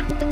you